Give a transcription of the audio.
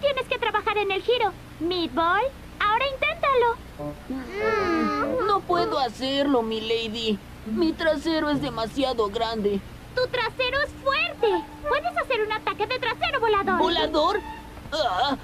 Tienes que trabajar en el giro. Meatball, ahora inténtalo. No puedo hacerlo, mi lady. Mi trasero es demasiado grande. Tu trasero es fuerte. Puedes hacer un ataque de trasero volador. ¿Volador? Ah,